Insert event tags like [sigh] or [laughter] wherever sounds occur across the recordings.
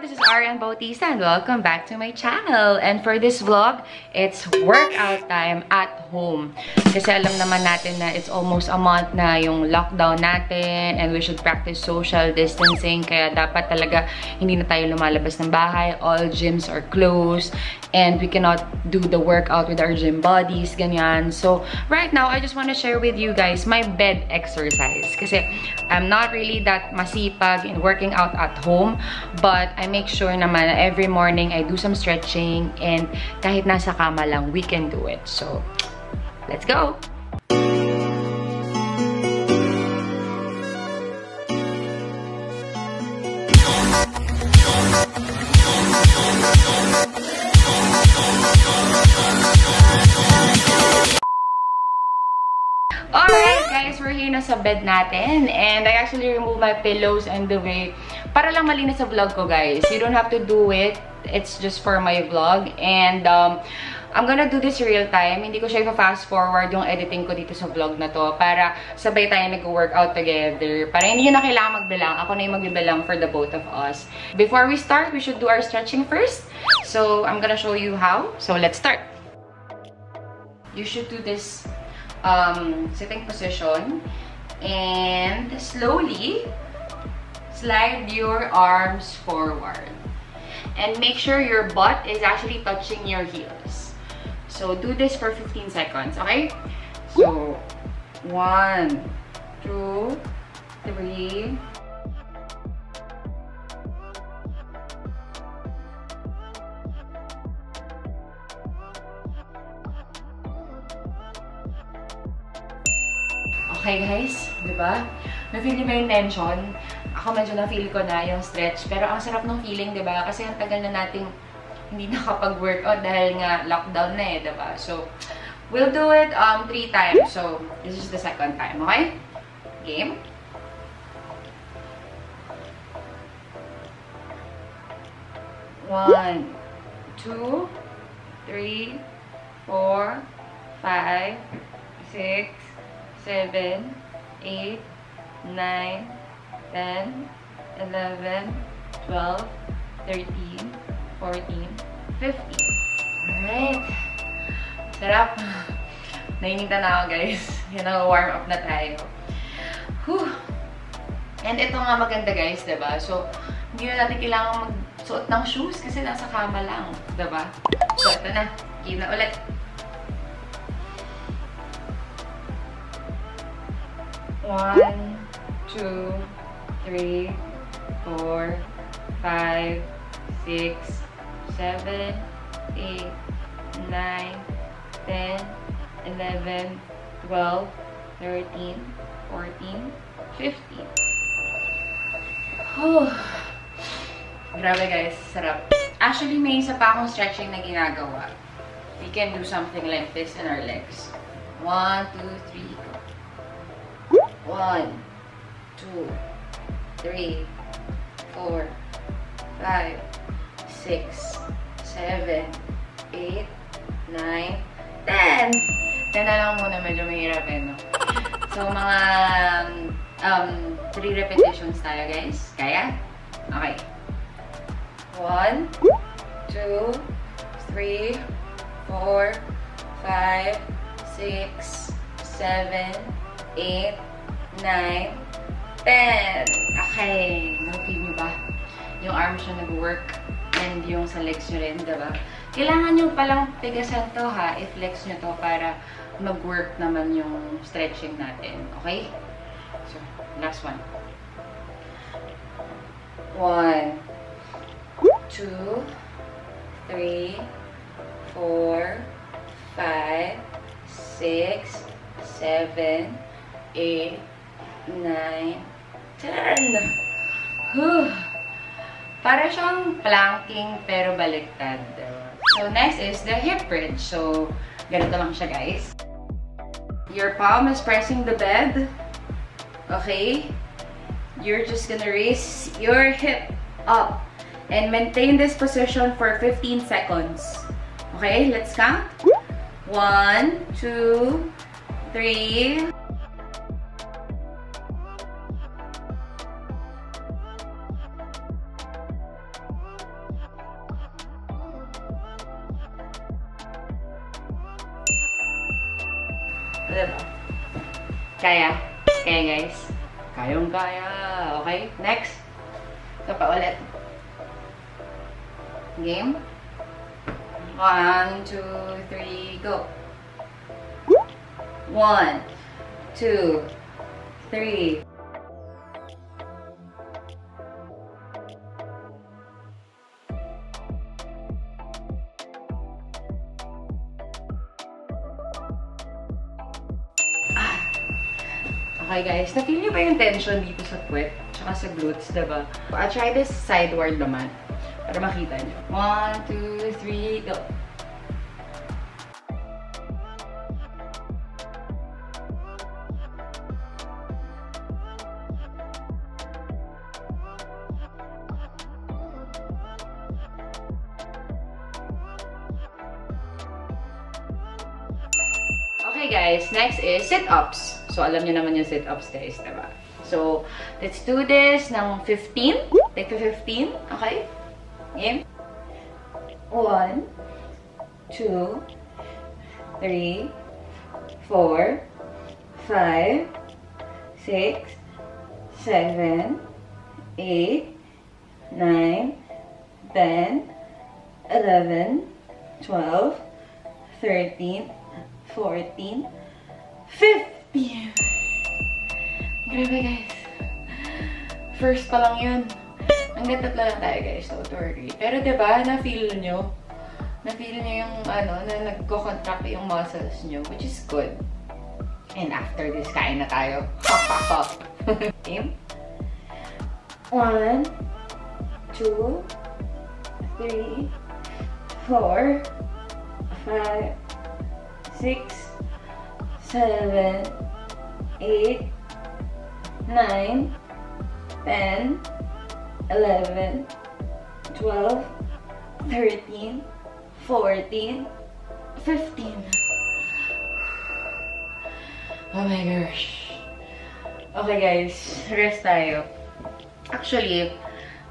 This is Ariane Bautista and welcome back to my channel. And for this vlog, it's workout time at home. Kasi alam naman natin na it's almost a month na yung lockdown natin and we should practice social distancing. Kaya dapat talaga hindi na tayo lumalabas ng bahay. All gyms are closed and we cannot do the workout with our gym bodies, ganyan. So, right now, I just want to share with you guys my bed exercise. Kasi I'm not really that masipag in working out at home, but I make sure naman na every morning I do some stretching and kahit nasa kama lang, we can do it. So, let's go! Alright guys, we're here na sa bed natin and I actually removed my pillows and the way para lang malinis sa vlog ko guys. You don't have to do it. It's just for my vlog and um, I'm gonna do this real time. Hindi ko siya fast forward yung editing ko dito sa vlog na to para sabay tayo nag-workout together. Para hindi nyo na kailangan magbilang. Ako na yung magbibilang for the both of us. Before we start, we should do our stretching first. So, I'm gonna show you how. So, let's start. You should do this um, sitting position and slowly slide your arms forward and make sure your butt is actually touching your heels so do this for 15 seconds okay so one two three Okay guys, di ba? Na-feel mo yung tension. Ako medyo na-feel ko na yung stretch. Pero ang sarap ng feeling, di ba? Kasi ang tagal na nating hindi [laughs] nakapag-workout dahil nga lockdown na eh, di ba? So, we'll do it um, three times. So, this is the second time, okay? Game? One, two, three, four, five, six, 7, 8, 9, 10, 11, 12, 13, 14, 15. Alright. Sarap. [laughs] Nainita na ako guys. [laughs] Yan ang warm up na tayo. Whew. And ito nga maganda guys, ba diba? So, hindi na natin kailangan magsuot ng shoes kasi nasa kama lang. ba diba? So, ito na. Game na ulit. One, two, three, four, five, six, seven, eight, nine, ten, eleven, twelve, thirteen, fourteen, fifteen. Oh. Grabe guys, sarap. Actually, may isa pa akong stretching na ginagawa. We can do something like this in our legs. One, two, three, One, two, three, four, five, six, seven, eight, nine, ten. Ten na lang muna, medyo mahirap eh, no? So, mga um, three repetitions tayo, guys. Kaya? Okay. One, two, three, four, five, six, seven, eight, 9, 10. Okay. Nakapil nyo ba? Yung arms nyo nag-work and yung sa legs nyo rin, diba? Kailangan nyo palang tigasan to ha, i-flex nyo to para mag-work naman yung stretching natin. Okay? So, last one. One, two, three, four, five, six, seven, eight, 9, 10. Whew. Para siyang planking pero baliktad. So, next is the hip bridge. So, ganito lang siya, guys. Your palm is pressing the bed. Okay? You're just gonna raise your hip up and maintain this position for 15 seconds. Okay, let's count. One, two, three, Game? One, two, three, go. One, two, three. Okay guys, na-feel niyo ba yung tension dito sa puwet? Tsaka sa glutes, diba? I'll try this sideward naman. Para makita niyo. One, two, three, go! Okay guys, next is sit-ups. So, alam niyo naman yung sit-ups guys, diba? So, let's do this ng 15. Take to 15, okay? 2, 3, 4, 5, 6, 7, 8, 9, 10, 11, 12, 13, 14, 15. Grabe guys. First pa lang yun. Hanggang tatlo lang tayo guys, don't worry. Pero diba, na-feel nyo? Na-feel nyo yung ano, na nagko-contract yung muscles nyo, which is good. And after this, kain na tayo. Game? [laughs] One, two, three, four, five, six, seven, eight, nine, ten, eleven, twelve, thirteen, fourteen, fifteen. Oh my gosh. Okay guys, rest tayo. Actually,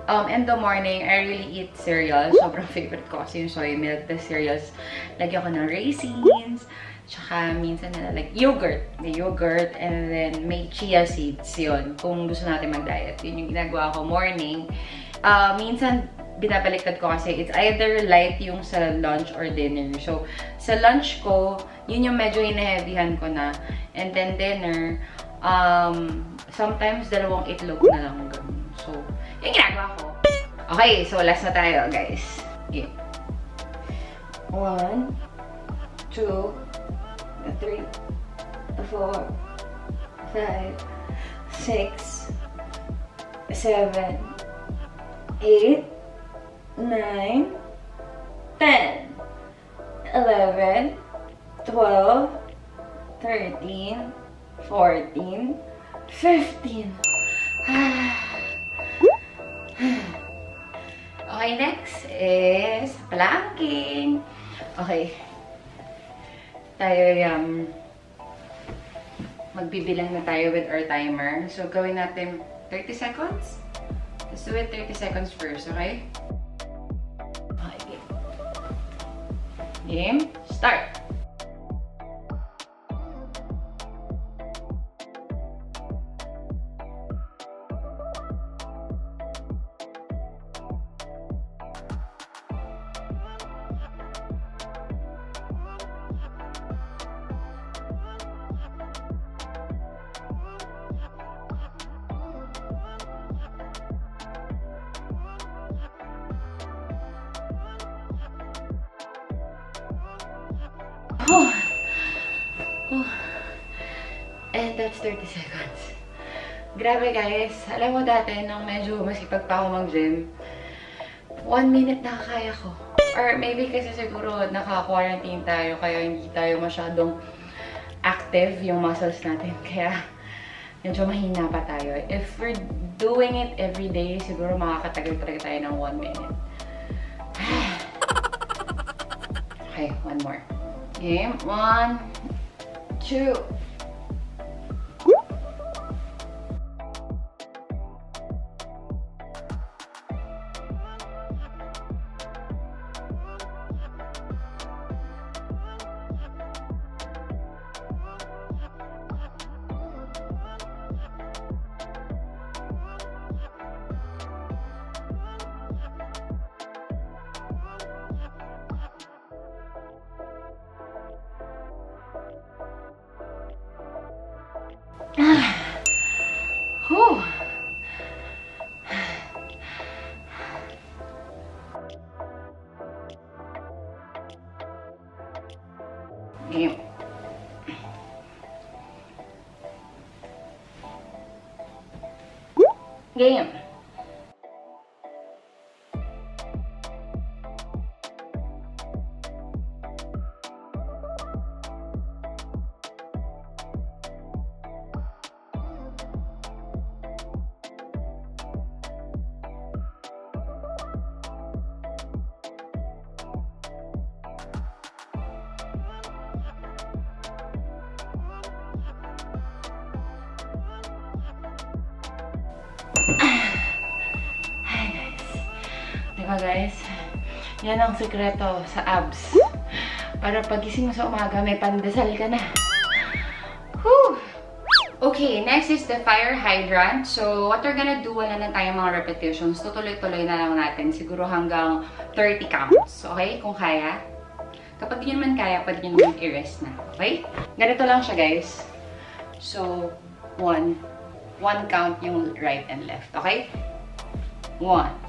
um, in the morning, I really eat cereal. Sobrang favorite ko kasi yung soy milk. The cereals, lagyan ko ng raisins, tsaka minsan na like yogurt. The yogurt, and then may chia seeds yun. Kung gusto natin mag-diet. Yun yung ginagawa ko morning. Uh, minsan, binabaliktad ko kasi it's either light yung sa lunch or dinner. So, sa lunch ko, yun yung medyo hinaheavyhan ko na. And then dinner, um, sometimes dalawang itlog na lang ganun. So, yung ginagawa ko. Okay, so last na tayo, guys. Game. One, two, three, four, five, six, seven, eight, nine, ten, eleven, twelve, thirteen, fourteen, fifteen. [sighs] Okay, next is planking. Okay. Tayo yung magbibilang na tayo with our timer. So, gawin natin 30 seconds. Let's do it 30 seconds first? Okay, Game, start! That's 30 seconds. Grabe guys. Alam mo dati, nung medyo masipag pa ako mag-gym, one minute na kaya ko. Or maybe kasi siguro naka-quarantine tayo, kaya hindi tayo masyadong active yung muscles natin. [laughs] Kaya medyo mahina pa tayo. If we're doing it every day, siguro makakatagal talaga tayo ng one minute. [sighs] okay, one more. Game. One, two. Game. Game. Diba guys? Yan ang sekreto sa abs. Para pagising mo sa umaga, may pandesal ka na. Whew! Okay, next is the fire hydrant. So, what we're gonna do, wala na tayong mga repetitions. Tutuloy-tuloy na lang natin. Siguro hanggang 30 counts. Okay? Kung kaya. Kapag di naman kaya, pwede nyo naman i-rest na. Okay? Ganito lang siya, guys. So, one. One count yung right and left. Okay? One.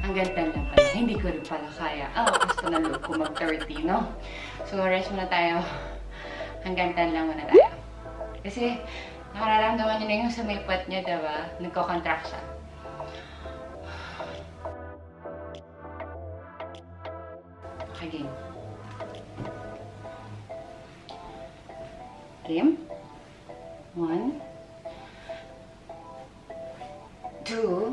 Hanggang 10 lang pala. Hindi ko rin pala kaya. Ah, gusto na loob ko mag-30, no? So, rest muna tayo. Hanggang 10 lang muna tayo. Kasi, nakararamdaman nyo na yung puwet nyo, diba? Nagko-contract siya. Okay, game. Game. One. Two.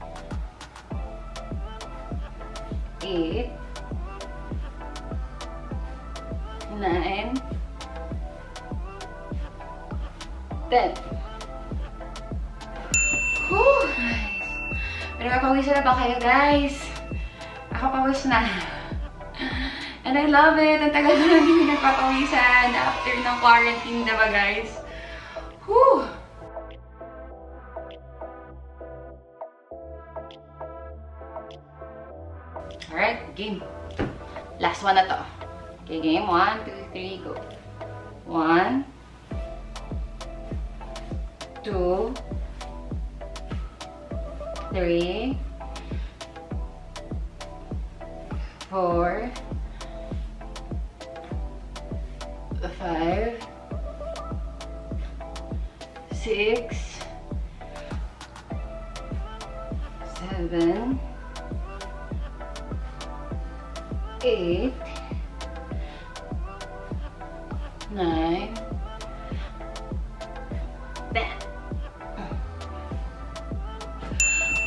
Love it. Ang tagal na hindi nagpapawisan after ng quarantine, diba, guys? Whew! Alright, game. Last one na to. Okay, game. One, two, three, go. One. Two. Three. Four. Five. Six. Seven. Eight. Nine. Ten.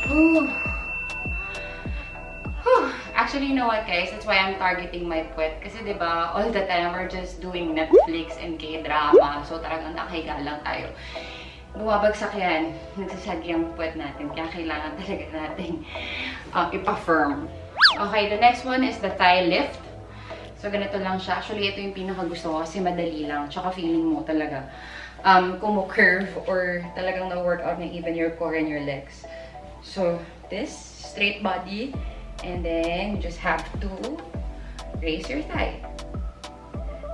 Whew. Actually, you know what guys? That's why I'm targeting my puwet. Kasi di ba all the time we're just doing Netflix and K-drama. So talagang nakahiga lang tayo. Bumabagsak yan. Nagsasagi ang puwet natin. Kaya kailangan [laughs] talaga natin uh, ipa-firm. Okay, the next one is the thigh lift. So, ganito lang siya. Actually, ito yung pinaka-gusto ko kasi madali lang. Tsaka feeling mo talaga um, kumu-curve or talagang na-workout na even your core and your legs. So, this, straight body. And then, you just have to raise your thigh.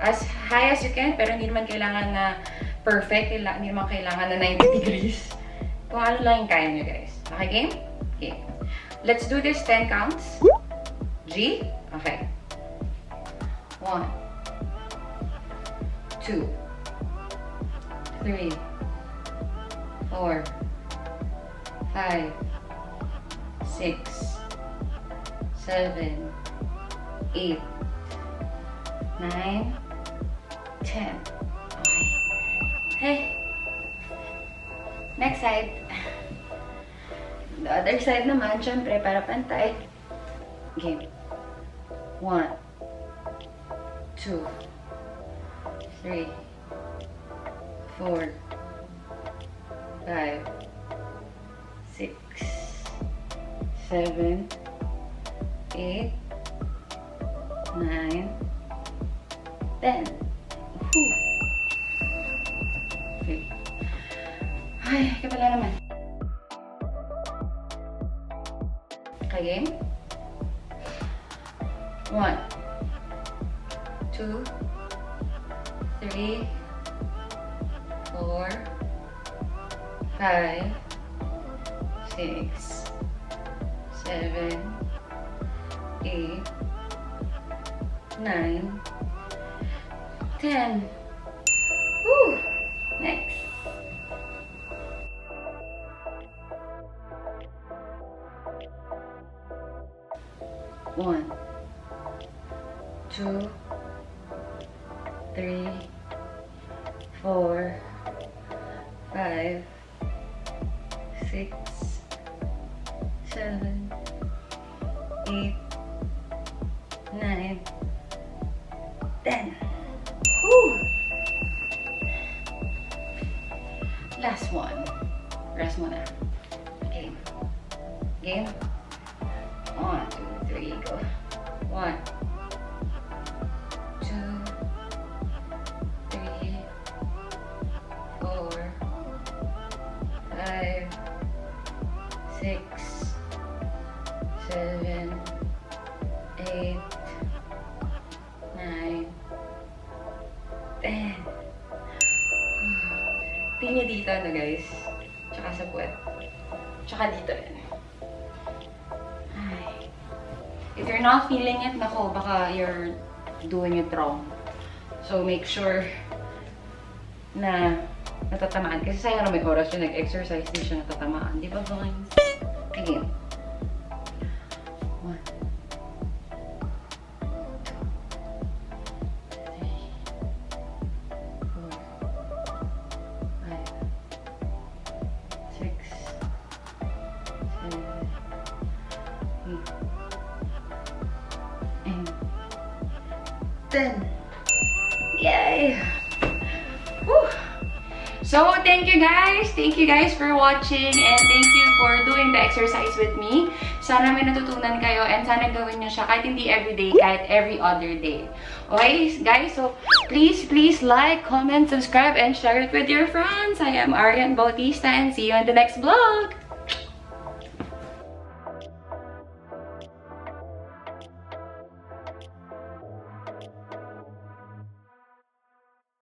As high as you can, pero hindi naman kailangan na perfect. Hindi naman kailangan na 90 [laughs] degrees. Kung ano lang yung kaya nyo, guys. Okay, game? Okay. Let's do this 10 counts. G. Okay. One. Two. Three. Four. Five. Six. Seven. Eight. Nine. Ten. Okay. Okay. Next side. The other side naman, syempre, para pantay. Game. One. Two. Three. Four. Five. Six. Seven. Eight. Nine. Ten. Whew. Okay. Ay, kapala naman. Okay. One. Two. Three. Four. Five. Six. Eight. nine, ten. Woo! Next. One, two, three, Last one. Rest muna. Game. Game. One, two, three, go. One, Tsaka dito rin. Ay. If you're not feeling it, nako, baka you're doing it wrong. So, make sure na natatamaan. Kasi sayang na may oras yung nag-exercise, di siya natatamaan. Di ba, guys? Again. 10. Yay! Woo! So, thank you guys! Thank you guys for watching and thank you for doing the exercise with me. Sana may natutunan kayo and sana gawin nyo siya kahit hindi everyday, kahit every other day. Okay, guys? So, please, please like, comment, subscribe, and share it with your friends. I am Arian Bautista and see you in the next vlog!